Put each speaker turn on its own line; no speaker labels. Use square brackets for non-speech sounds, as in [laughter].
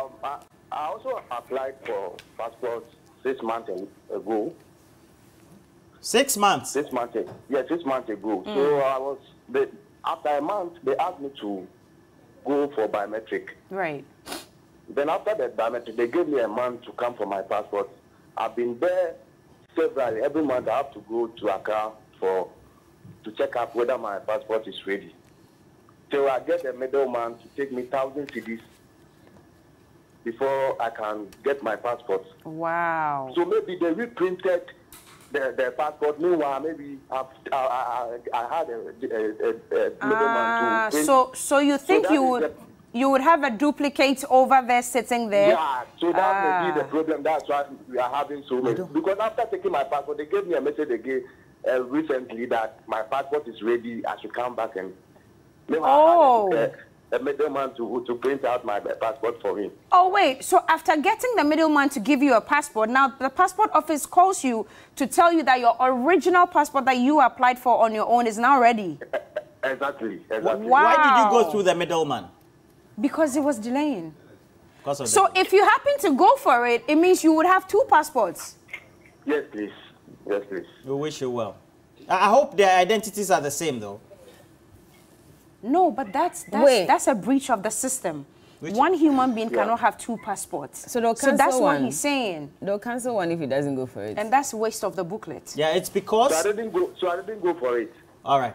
Um, I, I also applied for passport six months ago.
Six months.
Six months. Yeah, six months ago. So I was. They, after a month, they asked me to go for biometric.
Right.
Then after the biometric, they gave me a month to come for my passport. I've been there several. Every month I have to go to Accra for to check up whether my passport is ready. So I get a middleman to take me thousand cedis before I can get my passport.
Wow.
So maybe they reprinted the, the passport. Meanwhile, maybe I've, I, I, I had a, a, a, a middleman
Ah,
to
so so you think
that
you would
the-
you would have a duplicate over there sitting there?
Yeah, so that may be the
Ah.
problem. That's why we are having so many. Because after taking my passport, they gave me a message again uh, recently that my passport is ready. I should come back and. Meanwhile,
Oh.
I had a, a middleman to to print out my passport for me.
Oh wait, so after getting the middleman to give you a passport, now the passport office calls you to tell you that your original passport that you applied for on your own is now ready [laughs]
Exactly. Exactly.
Wow.
Why did you go through the middleman?
because it was delaying.
Because of
So
the,
if you happen to go for it, it means you would have two passports.
Yes, please. Yes, please.
we wish you well. I I hope their identities are the same though.
No, but that's that's
Wait.
that's a breach of the system.
Which-
One human being
Yeah.
cannot have two passports.
So they'll
so that's
cancel
what
one.
he's saying,
They'll cancel one if he doesn't go for it.
and that's waste of the booklet.
Yeah, it's because...
So I didn't go. So I didn't go for it.
All right.